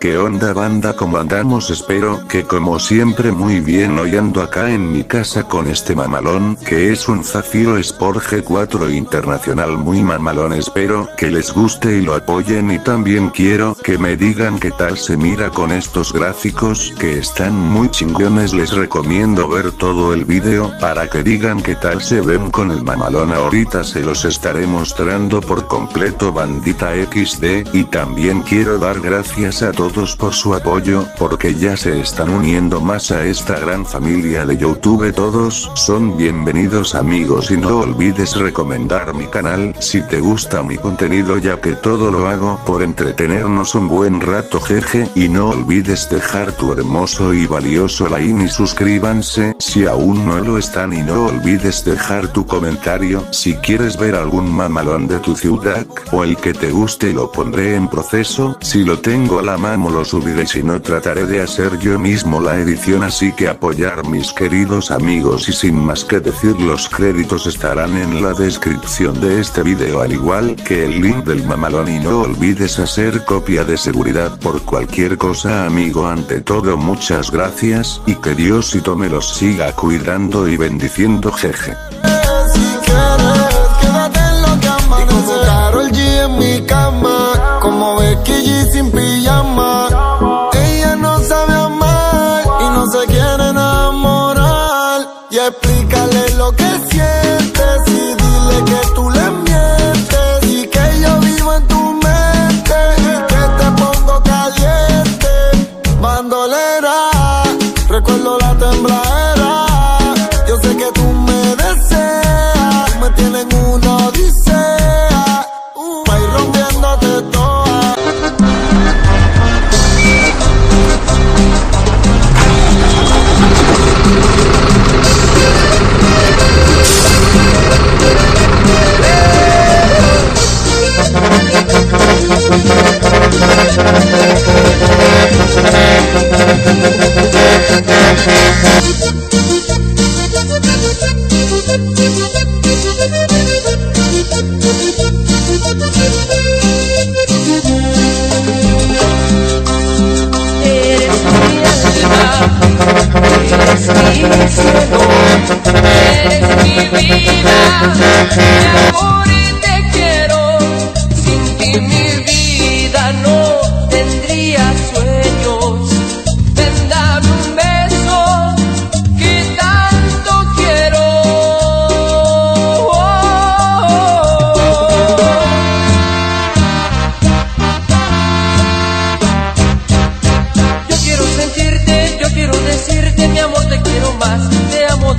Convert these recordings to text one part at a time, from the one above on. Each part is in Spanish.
¿Qué onda banda? ¿Cómo andamos? Espero que como siempre muy bien. Hoy ando acá en mi casa con este mamalón que es un Zafiro Sport G4 Internacional. Muy mamalón espero que les guste y lo apoyen. Y también quiero que me digan qué tal se mira con estos gráficos que están muy chingones. Les recomiendo ver todo el video para que digan qué tal se ven con el mamalón. Ahorita se los estaré mostrando por completo bandita XD y también quiero dar gracias a todos por su apoyo, porque ya se están uniendo más a esta gran familia de Youtube. Todos son bienvenidos amigos y no olvides recomendar mi canal si te gusta mi contenido ya que todo lo hago por entretenernos un buen rato jeje y no olvides dejar tu hermoso y valioso like y suscríbanse si aún no lo están y no olvides dejar tu comentario si quieres ver algún mamalón de tu ciudad o el que te guste lo pondré en proceso si lo tengo a la mano lo subiré si no trataré de hacer yo mismo la edición así que apoyar mis queridos amigos y sin más que decir los créditos estarán en la descripción de este video al igual que el link del mamalón y no olvides hacer copia de seguridad por cualquier cosa amigo ante todo muchas gracias y que Diosito me los siga cuidando y bendiciendo jeje. Eres mi cielo, eres mi vida, mi amor.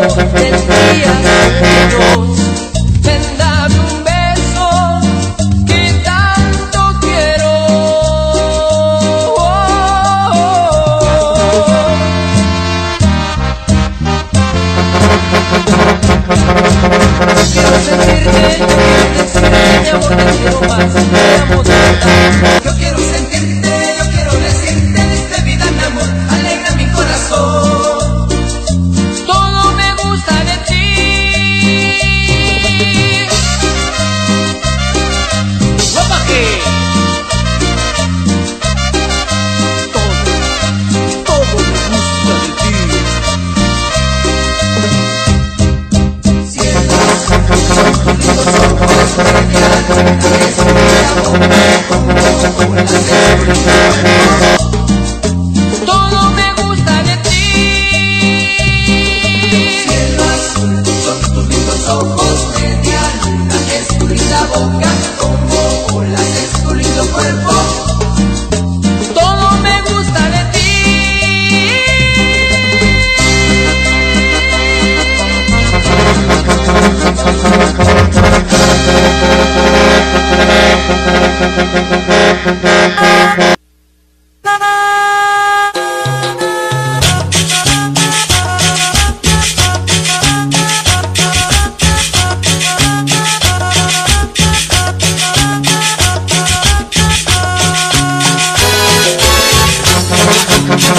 Gracias. Siempre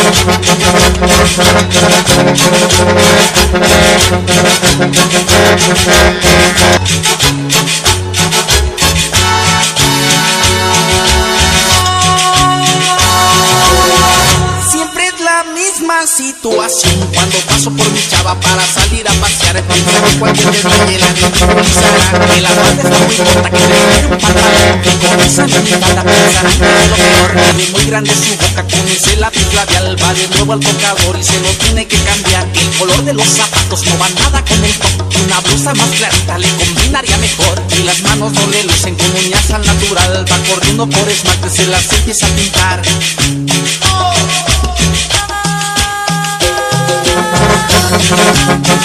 situación Cuando paso por mi chava para salir a pasear Pienso que cualquier detalle la ridiculizará Que la falda está muy corta, que le pone un pantalón Que con esa limitada pensarán que es lo peor es muy grande su boca, con ese lápiz labial Va de nuevo al tocador y se lo tiene que cambiar. El color de los zapatos no va nada con el top Una blusa más clarita le combinaría mejor. Y las manos no le lucen con uñas al natural Va corriendo por esmalte, se las empieza a pintar Siempre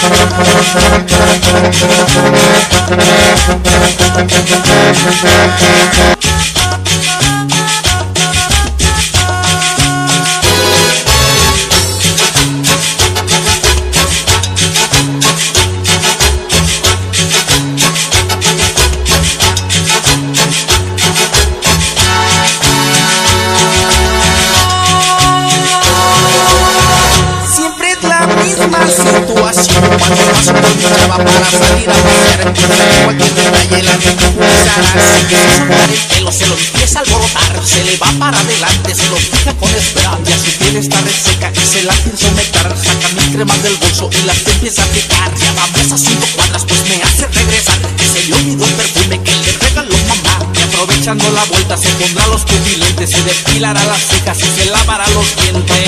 para salir a que cualquier detalle la soltar el se lo empieza a alborotar Se le va para adelante, se lo fija con esperanza Su piel está reseca y se la piensa humectar Saca mis cremas del bolso y las empieza a aplicar Ya vamos a cinco cuadras pues me hace regresar Que se le olvidó el perfume que le regaló mamá Y aprovechando la vuelta se pondrá los se depilará las cejas y se lavará los dientes.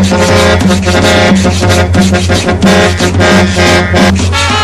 Thank you.